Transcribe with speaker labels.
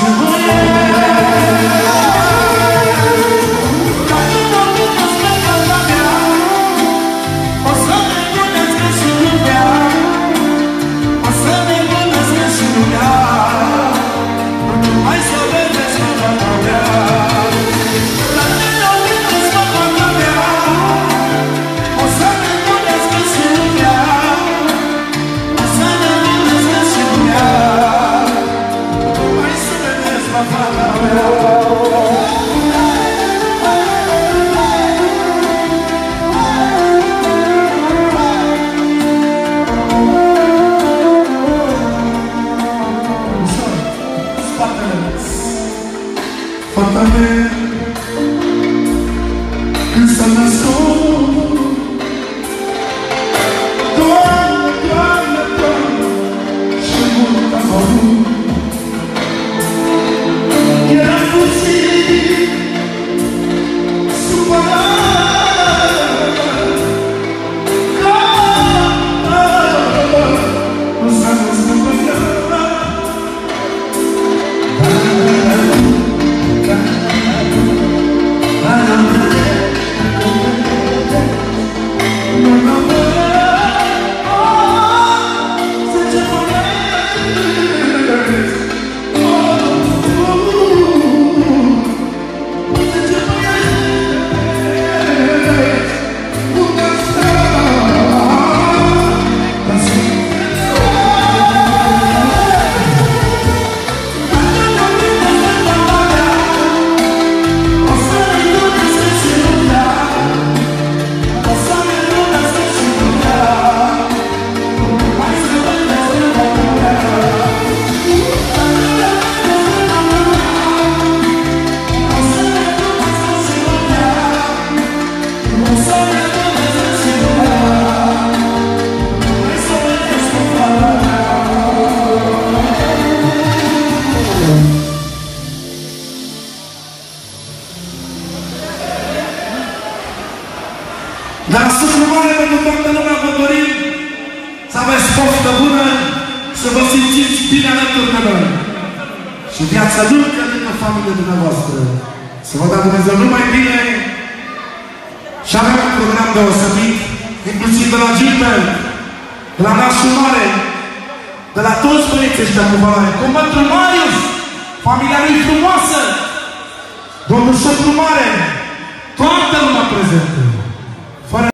Speaker 1: to Fortaleza, pensa nas coisas. Simțiți bine alături de noi. Și viața lungă lângă familie dumneavoastră. Să vă dea Dumnezeu numai bine și avem un program deosebit, inclusiv de la Gilbert, de la Nașul Mare, de la toți băieții ăștia cu valoare, cu Mătru Marius, familia lui frumoasă, domnul Șotru Mare, toată lumea prezentă.